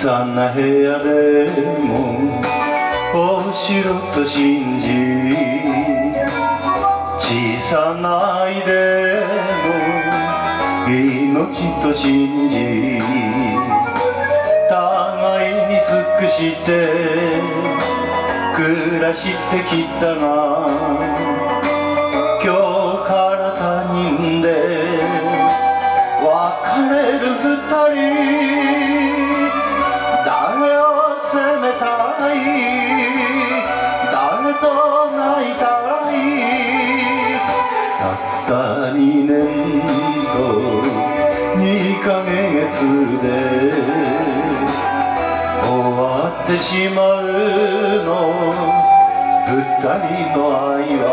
さな部屋でもお城と信じ小さな愛でも命と信じ互いに尽くして暮らしてきたが今日から他人で別れる二人。と泣いたいたった二年と二ヶ月で終わってしまうの二人の愛は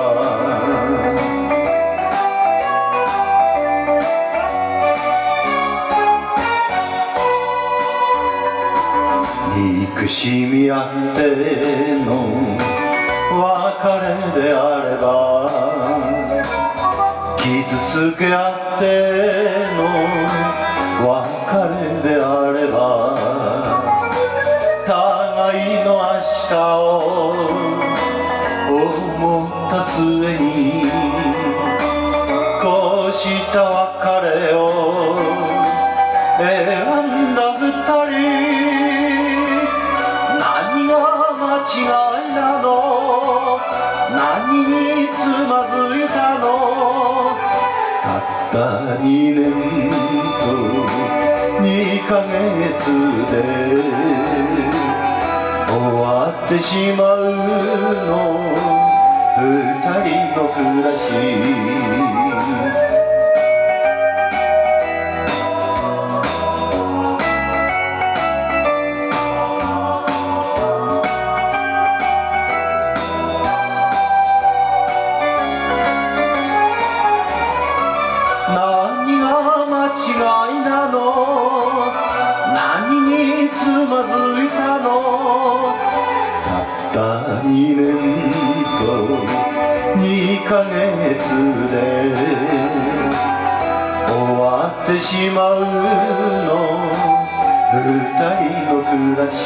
憎しみ合ってであれば傷つけ合っての別れであれば互いの明日を思った末にこうした別れを選んだ二人何が間違いなの何につまずいたの？たった2年と2ヶ月で。終わってしまうの？二人の暮らし。違いなの。何につまずいたの。たった2年と2ヶ月で。終わってしまうの。二人の暮らし。